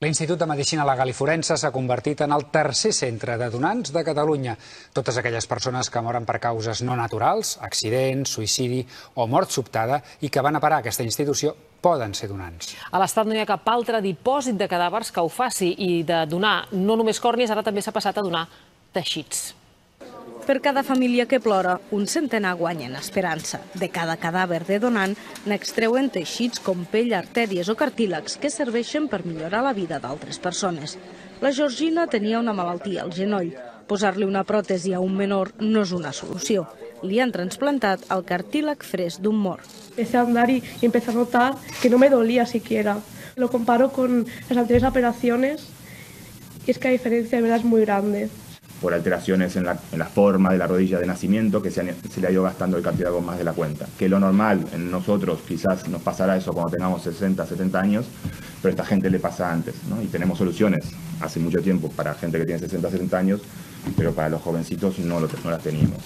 L'Institut de Medicina Legal i Forense s'ha convertit en el tercer centre de donants de Catalunya. Totes aquelles persones que moren per causes no naturals, accidents, suïcidi o mort sobtada i que van a parar a aquesta institució poden ser donants. A l'Estat no hi ha cap altre dipòsit de cadàvers que ho faci i de donar no només còrnies, ara també s'ha passat a donar teixits. Per cada família que plora, un centenar guanyen esperança. De cada cadàver de donant n'extreuen teixits com pell, artèries o cartílegs que serveixen per millorar la vida d'altres persones. La Georgina tenia una malaltia al genoll. Posar-li una pròtesi a un menor no és una solució. Li han transplantat el cartíleg fresc d'un mort. Empecé a andar y, empecé a notar que no me dolía siquiera. Lo comparo con las anteriores operaciones y es que la diferencia de verdad es muy grande. Por alteraciones en la, forma de la rodilla de nacimiento que se, le ha ido gastando el cartílago más de la cuenta. Que lo normal en nosotros quizás nos pasará eso cuando tengamos 60, 70 años, pero a esta gente le pasa antes, ¿no? Y tenemos soluciones hace mucho tiempo para gente que tiene 60, 70 años, pero para los jovencitos no, lo, no las teníamos.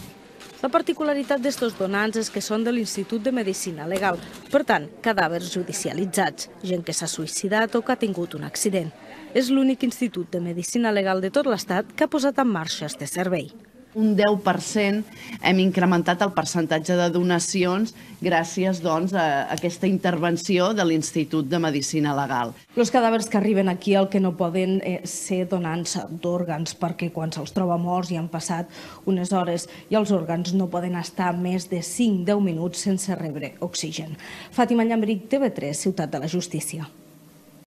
La particularitat d'estos donants és que són de l'Institut de Medicina Legal, per tant, cadàvers judicialitzats, gent que s'ha suïcidat o que ha tingut un accident. És l'únic institut de medicina legal de tot l'Estat que ha posat en marxa este servei un 10% hem incrementat el percentatge de donacions gràcies doncs, a aquesta intervenció de l'Institut de Medicina Legal. Els cadàvers que arriben aquí el que no poden eh, ser donants d'òrgans perquè quan se'ls troba morts i han passat unes hores i els òrgans no poden estar més de 5-10 minuts sense rebre oxigen. Fàtima Llambric, TV3, Ciutat de la Justícia.